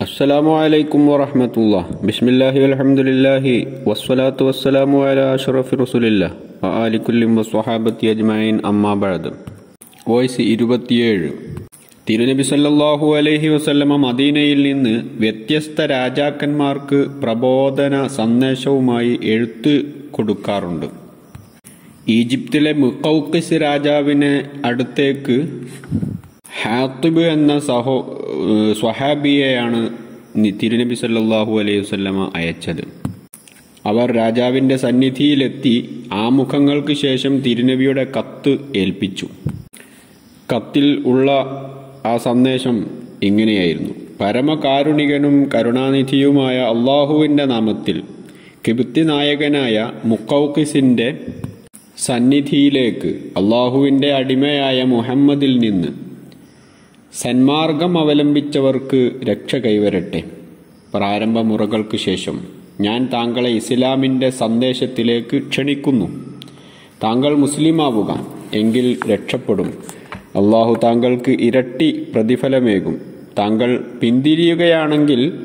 അസ്സലാമു അലൈക്കും വറഹമത്തുള്ള. ബിസ്മില്ലാഹി അലഹമുല്ലാഹി വസ്സലാത്തു വസ്സലാമു അല അഷറഫി റസുലില്ല. അലിക്കുല്ലിം വസ്വഹാബത്തി അജ്മൈൻ അമ്മാബഴദ് വോയിസ് ഇരുപത്തിയേഴ്. തിരുനബി സല്ലാഹു അലൈഹി വസല്ലമ മദീനയിൽ നിന്ന് വ്യത്യസ്ത രാജാക്കന്മാർക്ക് പ്രബോധന സന്ദേശവുമായി എഴുത്ത് കൊടുക്കാറുണ്ട്. ഈജിപ്തിലെ മുക്കൗക്കസ് രാജാവിനെ അടുത്തേക്ക് ഹാത്തിബ് എന്ന സഹോ സ്വഹാബിയെയാണ് തിരുനബി സല്ലാഹു അലൈഹി വസല്ലമ അയച്ചത്. അവർ രാജാവിന്റെ സന്നിധിയിലെത്തി ആമുഖങ്ങൾക്ക് ശേഷം തിരുനബിയുടെ കത്ത് ഏൽപ്പിച്ചു. കത്തിൽ ഉള്ള ആ സന്ദേശം ഇങ്ങനെയായിരുന്നു. പരമകാരുണികനും കരുണാനിധിയുമായ അള്ളാഹുവിന്റെ നാമത്തിൽ കിബുത്തി നായകനായ മുക്കൗക്കിസിന്റെ സന്നിധിയിലേക്ക് അള്ളാഹുവിന്റെ അടിമയായ മുഹമ്മദിൽ നിന്ന് സന്മാർഗം അവലംബിച്ചവർക്ക് രക്ഷ കൈവരട്ടെ. പ്രാരംഭ മുറകൾക്ക് ശേഷം ഞാൻ താങ്കളെ ഇസ്ലാമിന്റെ സന്ദേശത്തിലേക്ക് ക്ഷണിക്കുന്നു. താങ്കൾ മുസ്ലിമാവുക എങ്കിൽ രക്ഷപ്പെടും. അള്ളാഹു താങ്കൾക്ക് ഇരട്ടി പ്രതിഫലമേകും. താങ്കൾ പിന്തിരിയുകയാണെങ്കിൽ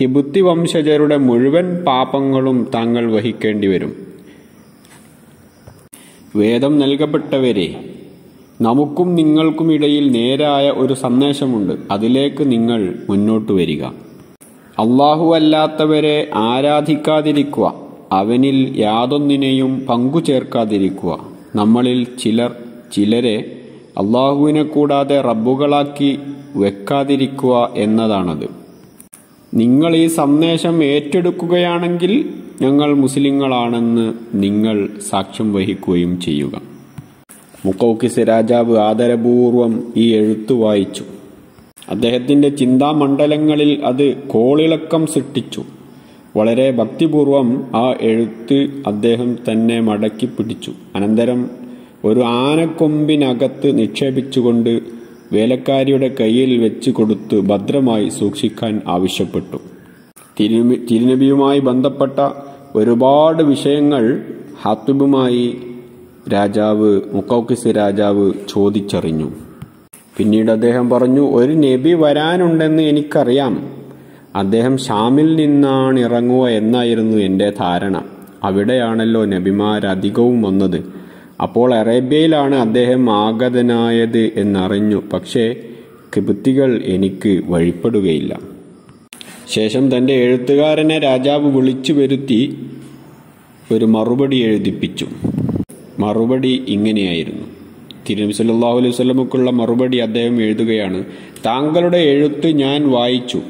കിബുത്തി വംശജരുടെ മുഴുവൻ പാപങ്ങളും താങ്കൾ വഹിക്കേണ്ടി വരും വേദം നൽകപ്പെട്ടവരെ നമുക്കും നിങ്ങൾക്കും ഇടയിൽ നേരായ ഒരു സന്ദേശമുണ്ട്. അതിലേക്ക് നിങ്ങൾ മുന്നോട്ട് വരിക. അള്ളാഹു അല്ലാത്തവരെ ആരാധിക്കാതിരിക്കുക. അവനിൽ യാതൊന്നിനെയും പങ്കു ചേർക്കാതിരിക്കുക നമ്മളിൽ ചിലർ ചിലരെ അള്ളാഹുവിനെ കൂടാതെ റബ്ബുകളാക്കി വെക്കാതിരിക്കുക എന്നതാണത്. നിങ്ങൾ ഈ സന്ദേശം ഏറ്റെടുക്കുകയാണെങ്കിൽ ഞങ്ങൾ മുസ്ലിങ്ങളാണെന്ന് നിങ്ങൾ സാക്ഷ്യം വഹിക്കുകയും ചെയ്യുക. മുക്കൌക്കിസ് രാജാവ് ആദരപൂർവം ഈ എഴുത്ത് വായിച്ചു. അദ്ദേഹത്തിന്റെ ചിന്താമണ്ഡലങ്ങളിൽ അത് കോളിളക്കം സൃഷ്ടിച്ചു. വളരെ ഭക്തിപൂർവം ആ എഴുത്ത് അദ്ദേഹം തന്നെ മടക്കി പിടിച്ചു. അനന്തരം ഒരു ആനക്കൊമ്പിനകത്ത് നിക്ഷേപിച്ചുകൊണ്ട് വേലക്കാരിയുടെ കയ്യിൽ വെച്ച് കൊടുത്ത് ഭദ്രമായി സൂക്ഷിക്കാൻ ആവശ്യപ്പെട്ടു. തിരുനബി തിരുനബിയുമായി ബന്ധപ്പെട്ട ഒരുപാട് വിഷയങ്ങൾ ഹാത്തിബുമായി രാജാവ് മുക്കൌക്കിസ് രാജാവ് ചോദിച്ചറിഞ്ഞു. പിന്നീട് അദ്ദേഹം പറഞ്ഞു ഒരു നബി വരാനുണ്ടെന്ന് എനിക്കറിയാം. അദ്ദേഹം ഷാമിൽ നിന്നാണ് ഇറങ്ങുക എന്നായിരുന്നു എന്റെ ധാരണ. അവിടെയാണല്ലോ നബിമാരധികവും വന്നത്. അപ്പോൾ അറേബ്യയിലാണ് അദ്ദേഹം ആഗതനായത് എന്നറിഞ്ഞു. പക്ഷേ കിബുത്തികൾ എനിക്ക് വഴിപ്പെടുകയില്ല. ശേഷം തന്റെ എഴുത്തുകാരനെ രാജാവ് വിളിച്ചു വരുത്തി ഒരു മറുപടി എഴുതിപ്പിച്ചു. മറുപടി ഇങ്ങനെയായിരുന്നു. തിരുനബി സല്ലാഹു അലൈഹി വസല്ലമക്കുള്ള മറുപടി അദ്ദേഹം എഴുതുകയാണ് താങ്കളുടെ എഴുത്ത് ഞാൻ വായിച്ചു.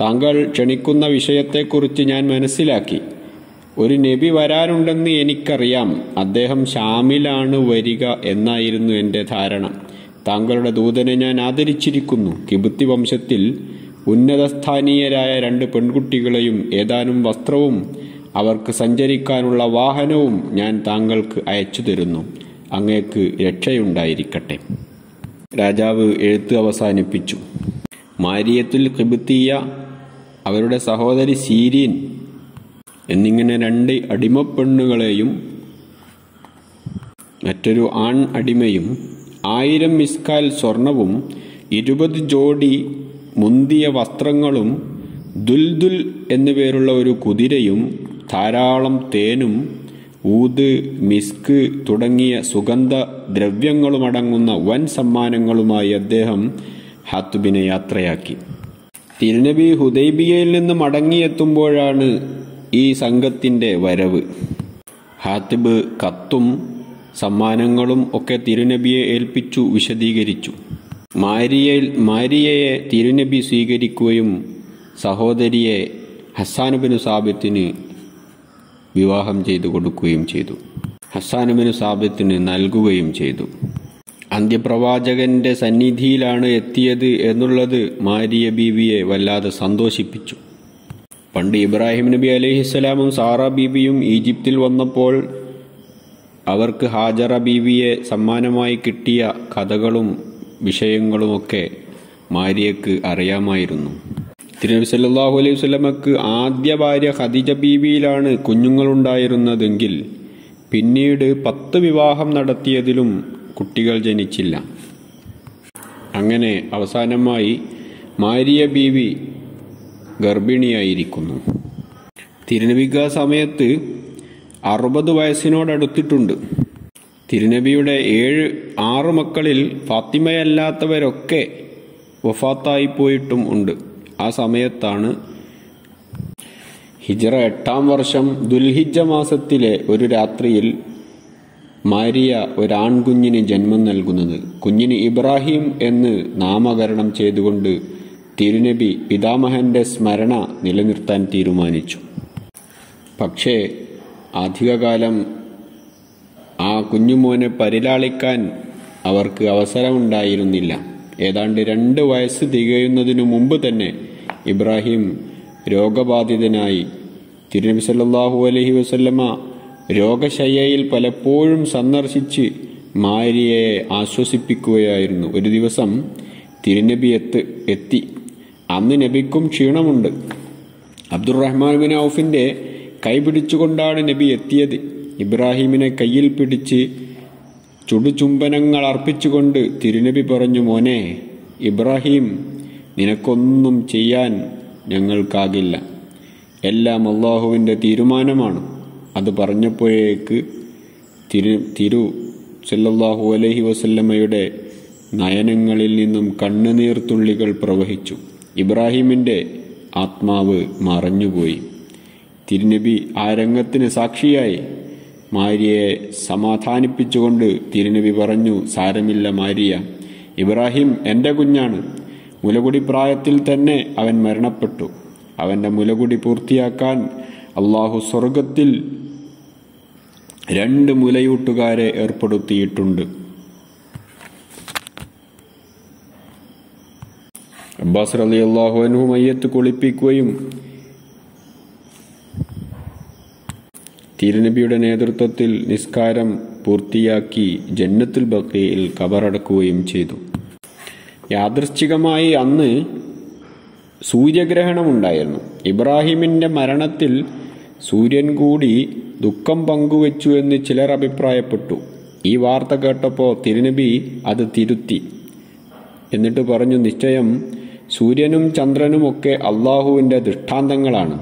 താങ്കൾ ക്ഷണിക്കുന്ന വിഷയത്തെക്കുറിച്ച് ഞാൻ മനസ്സിലാക്കി. ഒരു നബി വരാനുണ്ടെന്ന് എനിക്കറിയാം. അദ്ദേഹം ഷാമിലാണ് വരിക എന്നായിരുന്നു എന്റെ ധാരണ. താങ്കളുടെ ദൂതനെ ഞാൻ ആദരിച്ചിരിക്കുന്നു. കിബുത്തി വംശത്തിൽ ഉന്നതസ്ഥാനീയരായ രണ്ട് പെൺകുട്ടികളെയും ഏതാനും വസ്ത്രവും അവർക്ക് സഞ്ചരിക്കാനുള്ള വാഹനവും ഞാൻ താങ്കൾക്ക് അയച്ചു തരുന്നു. അങ്ങേക്ക് രക്ഷയുണ്ടായിരിക്കട്ടെ. രാജാവ് എഴുത്ത് അവസാനിപ്പിച്ചു. മാരിയത്തുൽ കിബിത്തിയ അവരുടെ സഹോദരി സീരീൻ എന്നിങ്ങനെ രണ്ട് അടിമപ്പെണ്ണുകളെയും മറ്റൊരു ആൺ അടിമയും ആയിരം മിസ്കാൽ സ്വർണവും ഇരുപത് ജോഡി മുന്തിയ വസ്ത്രങ്ങളും ദുൽദുൽ എന്നുപേരുള്ള ഒരു കുതിരയും ധാരാളം തേനും ഊത് മിസ്ക് തുടങ്ങിയ സുഗന്ധ ദ്രവ്യങ്ങളുമടങ്ങുന്ന വൻ സമ്മാനങ്ങളുമായി അദ്ദേഹം ഹാത്തുബിനെ യാത്രയാക്കി. തിരുനബി ഹുദൈബിയയിൽ നിന്ന് മടങ്ങിയെത്തുമ്പോഴാണ് ഈ സംഘത്തിന്റെ വരവ്. ഹാത്തിബ് കത്തും സമ്മാനങ്ങളും ഒക്കെ തിരുനബിയെ ഏൽപ്പിച്ചു വിശദീകരിച്ചു. മാരിയയിൽ മാരിയയെ തിരുനബി സ്വീകരിക്കുകയും സഹോദരിയെ ഹസാനുബിന് സാബിത്തിന് വിവാഹം ചെയ്തു കൊടുക്കുകയും ചെയ്തു. ഹസാനുബിന് സാബിത്തിന് നൽകുകയും ചെയ്തു. അന്ത്യപ്രവാചകന്റെ സന്നിധിയിലാണ് എത്തിയത് എന്നുള്ളത് മാരിയ ബീവിയെ വല്ലാതെ സന്തോഷിപ്പിച്ചു. പണ്ട് ഇബ്രാഹിം നബി അലഹിസ്സലാമും സാറ ബീബിയും ഈജിപ്തിൽ വന്നപ്പോൾ അവർക്ക് ഹാജറ ബീവിയെ സമ്മാനമായി കിട്ടിയ കഥകളും വിഷയങ്ങളുമൊക്കെ മാരിയക്ക് അറിയാമായിരുന്നു. തിരുനബി സല്ലാഹു അലൈഹി വസല്ലമക്ക് ആദ്യ ഭാര്യ ഖദീജ ബീവിയിലാണ് കുഞ്ഞുങ്ങളുണ്ടായിരുന്നതെങ്കിൽ പിന്നീട് പത്ത് വിവാഹം നടത്തിയതിലും കുട്ടികൾ ജനിച്ചില്ല. അങ്ങനെ അവസാനമായി മാരിയ ബീവി ഗർഭിണിയായിരിക്കുന്നു. തിരുനബിക സമയത്ത് അറുപത് വയസ്സിനോടടുത്തിട്ടുണ്ട്. തിരുനബിയുടെ ഏഴ് ആറ് മക്കളിൽ ഫാത്തിമയല്ലാത്തവരൊക്കെ വഫാത്തായി പോയിട്ടും ഉണ്ട്. ആ സമയത്താണ് ഹിജറ എട്ടാം വർഷം ദുൽഹിജ മാസത്തിലെ ഒരു രാത്രിയിൽ മാരിയ ഒരാൺകുഞ്ഞിന് ജന്മം നൽകുന്നത്. കുഞ്ഞിന് ഇബ്രാഹിം എന്ന് നാമകരണം ചെയ്തുകൊണ്ട് തിരുനബി പിതാമഹന്റെ സ്മരണ നിലനിർത്താൻ തീരുമാനിച്ചു. പക്ഷേ അധികകാലം ആ കുഞ്ഞുമോനെ പരിലാളിക്കാൻ അവർക്ക് അവസരമുണ്ടായിരുന്നില്ല. ഏതാണ്ട് രണ്ട് വയസ്സ് തികയുന്നതിനു മുമ്പ് തന്നെ ഇബ്രാഹിം രോഗബാധിതനായി തിരുനബി സല്ലാഹു അലഹി വസല്ലമ രോഗശയ്യയിൽ പലപ്പോഴും സന്ദർശിച്ച് മാരിയെ ആശ്വസിപ്പിക്കുകയായിരുന്നു. ഒരു ദിവസം തിരുനബി എത്ത് എത്തി. അന്ന് നബിക്കും ക്ഷീണമുണ്ട്. അബ്ദുറഹ്മാൻ ബിൻ ഔഫിന്റെ കൈ പിടിച്ചുകൊണ്ടാണ് നബി എത്തിയത്. ഇബ്രാഹിമിനെ കയ്യിൽ പിടിച്ച് ചുടുചുംബനങ്ങൾ അർപ്പിച്ചുകൊണ്ട് തിരുനബി പറഞ്ഞു മോനെ ഇബ്രാഹിം നിനക്കൊന്നും ചെയ്യാൻ ഞങ്ങൾക്കാകില്ല. എല്ലാം അള്ളാഹുവിന്റെ തീരുമാനമാണ്. അത് പറഞ്ഞപ്പോഴേക്ക് തിരു തിരു സല്ലാഹു അലഹി വസല്ലമ്മയുടെ നയനങ്ങളിൽ നിന്നും കണ്ണുനീർത്തുള്ളികൾ പ്രവഹിച്ചു. ഇബ്രാഹിമിന്റെ ആത്മാവ് മറഞ്ഞുപോയി. തിരുനബി ആ രംഗത്തിന് സാക്ഷിയായി. മാരിയെ സമാധാനിപ്പിച്ചുകൊണ്ട് തിരുനബി പറഞ്ഞു സാരമില്ല മാരിയ ഇബ്രാഹിം എന്റെ കുഞ്ഞാണ്. മുലകുടി പ്രായത്തിൽ തന്നെ അവൻ മരണപ്പെട്ടു. അവന്റെ മുലകുടി പൂർത്തിയാക്കാൻ അള്ളാഹു സ്വർഗത്തിൽ രണ്ട് മുലയൂട്ടുകാരെ ഏർപ്പെടുത്തിയിട്ടുണ്ട്. അബ്ബാസ് അലി അള്ളാഹു മയ്യത്ത് കുളിപ്പിക്കുകയും തിരുനബിയുടെ നേതൃത്വത്തിൽ നിസ്കാരം പൂർത്തിയാക്കി ജന്നത്തുൽ ബക്കയിൽ കബറടക്കുകയും ചെയ്തു. യാദൃശ്ചികമായി അന്ന് സൂര്യഗ്രഹണമുണ്ടായിരുന്നു. ഇബ്രാഹിമിന്റെ മരണത്തിൽ സൂര്യൻ കൂടി ദുഃഖം പങ്കുവച്ചു എന്ന് ചിലർ അഭിപ്രായപ്പെട്ടു. ഈ വാർത്ത കേട്ടപ്പോൾ തിരുനബി അത് തിരുത്തി. എന്നിട്ട് പറഞ്ഞു നിശ്ചയം സൂര്യനും ചന്ദ്രനുമൊക്കെ അള്ളാഹുവിന്റെ ദൃഷ്ടാന്തങ്ങളാണ്.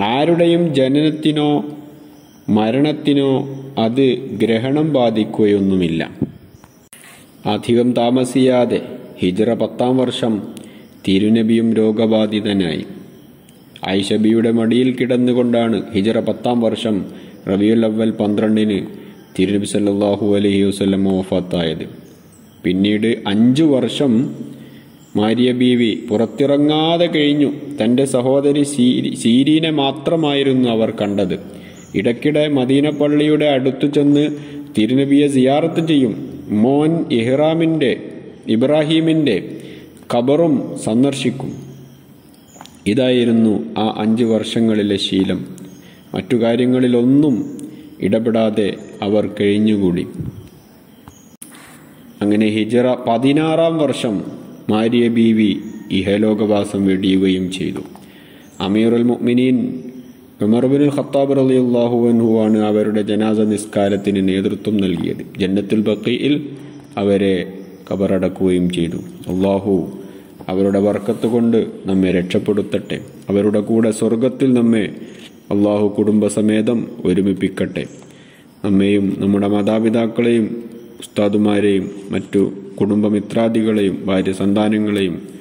ആരുടെയും ജനനത്തിനോ മരണത്തിനോ അത് ഗ്രഹണം ബാധിക്കുകയൊന്നുമില്ല. അധികം താമസിയാതെ ഹിജറ പത്താം വർഷം തിരുനബിയും രോഗബാധിതനായി. ഐഷബിയുടെ മടിയിൽ കിടന്നുകൊണ്ടാണ് ഹിജറ പത്താം വർഷം റബിയുൽ അവൽ പന്ത്രണ്ടിന് തിരുനബി സല്ലാഹു അലഹി വസ്ലം വഫാത്തായത്. പിന്നീട് അഞ്ചു വർഷം മാരിയ ബീവി പുറത്തിറങ്ങാതെ കഴിഞ്ഞു. തന്റെ സഹോദരി സീരി സീരീനെ മാത്രമായിരുന്നു അവർ കണ്ടത്. ഇടയ്ക്കിടെ മദീന പള്ളിയുടെ അടുത്തു ചെന്ന് തിരുനബിയെ സിയാറത്ത് ചെയ്യും. മോൻ ഇഹ്റാമിന്റെ ഇബ്രാഹീമിന്റെ ഖബറും സന്ദർശിക്കും. ഇതായിരുന്നു ആ അഞ്ച് വർഷങ്ങളിലെ ശീലം. മറ്റു കാര്യങ്ങളിലൊന്നും ഇടപെടാതെ അവർ കഴിഞ്ഞുകൂടി. അങ്ങനെ ഹിജറ പതിനാറാം വർഷം മാരിയ ബീവി ഇഹലോകവാസം വെടിയുകയും ചെയ്തു. അമീറുൽ മുഅ്മിനീൻ ഉമർബിനുൽ ഖത്താബ് റളിയല്ലാഹു ആണ് അവരുടെ ജനാസ നിസ്കാരത്തിന് നേതൃത്വം നൽകിയത്. ജന്നത്തുൽ ബഖീയിൽ അവരെ കബറടക്കുകയും ചെയ്തു. അള്ളാഹു അവരുടെ വർക്കത്ത് കൊണ്ട് നമ്മെ രക്ഷപ്പെടുത്തട്ടെ. അവരുടെ കൂടെ സ്വർഗത്തിൽ നമ്മെ അള്ളാഹു കുടുംബസമേതം ഒരുമിപ്പിക്കട്ടെ. നമ്മെയും നമ്മുടെ മാതാപിതാക്കളെയും ഉസ്താദുമാരെയും മറ്റു കുടുംബമിത്രാദികളെയും ഭാര്യ സന്താനങ്ങളെയും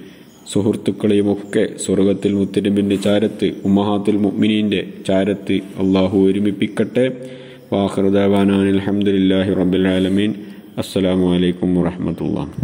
സുഹൃത്തുക്കളെയും ഒക്കെ സ്വർഗത്തിൽ മുത്തിരബിന്റെ ചാരത്ത് ഉമ്മഹാത്തുൽ മുഅ്മിനീന്റെ ചാരത്ത് അള്ളാഹു ഒരുമിപ്പിക്കട്ടെ. വാഹൃദാൻ അലഹമുല്ലാഹി റബ്ബുൽ ആലമീൻ. അസ്സലാമു അലൈക്കും വറഹമത്തുള്ള